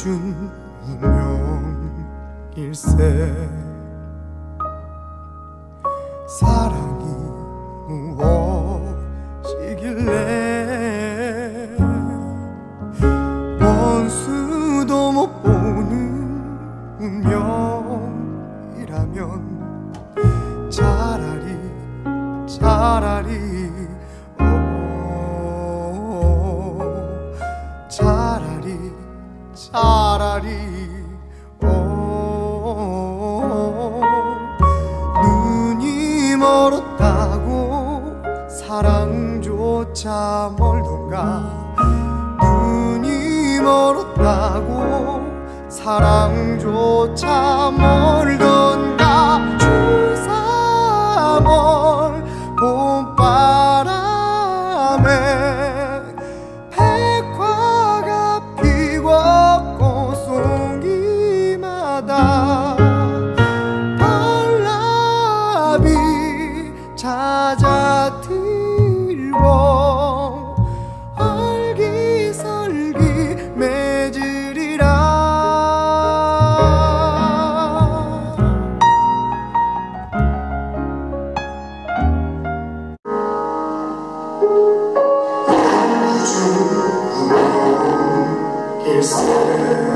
준 운명일세. 사랑 차라리 오 눈이 멀었다고 사랑조차 멀던가? 눈이 멀었다고 사랑조차 멀던 is